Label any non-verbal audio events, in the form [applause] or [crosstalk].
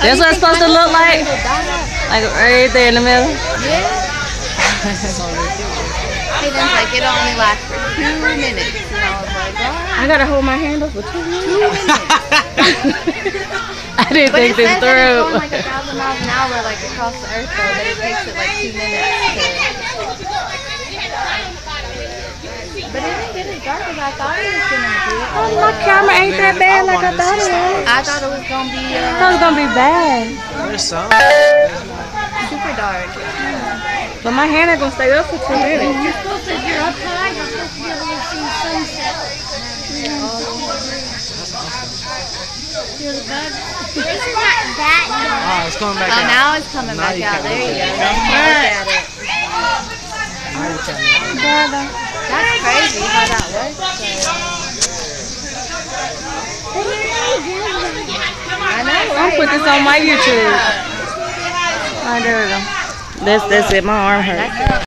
That's what it's supposed to look like? Like right there in the middle? Yeah. [laughs] He then like it only lasts for two minutes, and I was like, what? I gotta hold my hand up for two minutes. [laughs] I didn't But think this says that it's through. like a thousand miles an hour, like across the earth, though. But it takes it like two minutes to. But it didn't get as dark as I thought it was gonna get. Oh, my camera ain't that bad like I thought it was. I was gonna be I thought it was uh, gonna be bad. There's some. super dark. But my hand ain't gonna stay up for two minutes. You're supposed to, if you're up high, you're supposed to be able to see sunset. Feel the bug? It's not that dark. Oh, it's coming back Oh, out. now it's coming Now back out. There you go. at Now look at it. Now you can. That's crazy I know, I'll put this on my YouTube. Oh, there we go. That's that's it. My arm hurts. That's it.